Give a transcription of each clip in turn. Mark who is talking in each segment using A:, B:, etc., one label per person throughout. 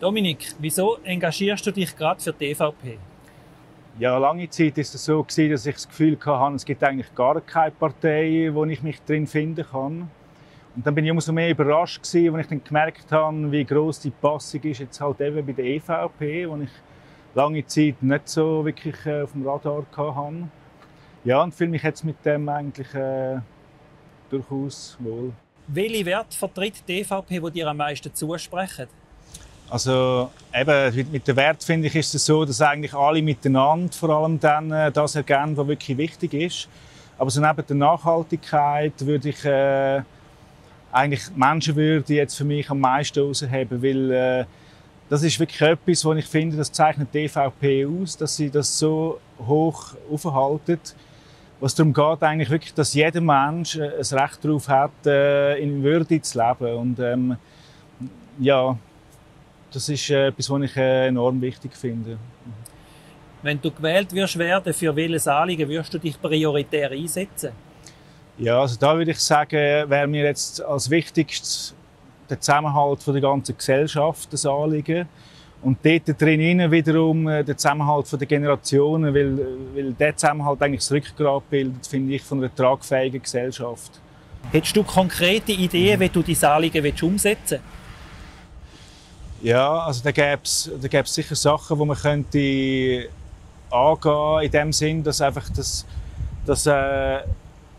A: Dominik, wieso engagierst du dich gerade für die EVP?
B: Ja, lange Zeit ist es so gewesen, dass ich das Gefühl hatte, es gibt eigentlich gar keine Partei, wo ich mich drin finden kann. Und dann bin ich umso mehr überrascht gewesen, als ich dann gemerkt habe, wie groß die Passung ist jetzt halt eben bei der EVP, wo ich lange Zeit nicht so wirklich äh, auf dem Radar hatte. Ja, und fühle mich jetzt mit dem eigentlich äh, durchaus wohl.
A: Welche Werte vertritt die EVP, die dir am meisten zusprechen?
B: Also eben, mit dem Wert finde ich ist es so, dass eigentlich alle miteinander vor allem dann äh, das erkennen, was wirklich wichtig ist. Aber so neben der Nachhaltigkeit würde ich äh, eigentlich Menschenwürde jetzt für mich am meisten herausheben, weil äh, das ist wirklich etwas, was ich finde, das zeichnet die EVP aus, dass sie das so hoch aufhalten. Was darum geht, eigentlich wirklich, dass jeder Mensch äh, ein Recht darauf hat, äh, in Würde zu leben. Und ähm, ja, das ist äh, etwas, was ich äh, enorm wichtig finde.
A: Wenn du gewählt wirst werden, für welches Anliegen wirst du dich prioritär einsetzen?
B: Ja, also da würde ich sagen, wäre mir jetzt als wichtigstes der Zusammenhalt von der ganzen Gesellschaft das Anliegen. Und dort drin wiederum äh, der Zusammenhalt von der Generationen, weil, weil der Zusammenhalt eigentlich das Rückgrat bildet, finde ich, von einer tragfähigen Gesellschaft.
A: Hättest du konkrete Ideen, wie du diese Anliegen umsetzen willst?
B: Ja, also da gäbe es da gäb's sicher Sachen, die man könnte angehen in dem Sinn, dass einfach das, dass, äh,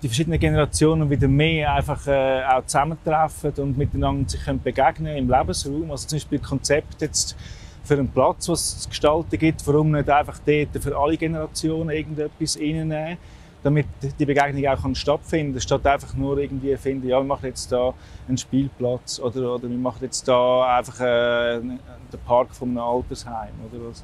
B: die verschiedenen Generationen wieder mehr einfach äh, auch zusammentreffen und miteinander sich können begegnen im Lebensraum. Also zum Beispiel Konzept jetzt für einen Platz, was es zu gestalten gibt, warum nicht einfach dort für alle Generationen irgendetwas reinnehmen damit die Begegnung auch kann stattfinden kann, statt einfach nur irgendwie finden, ja, wir machen jetzt da einen Spielplatz oder, oder wir machen jetzt da einfach äh, den Park von einem Altersheim oder so.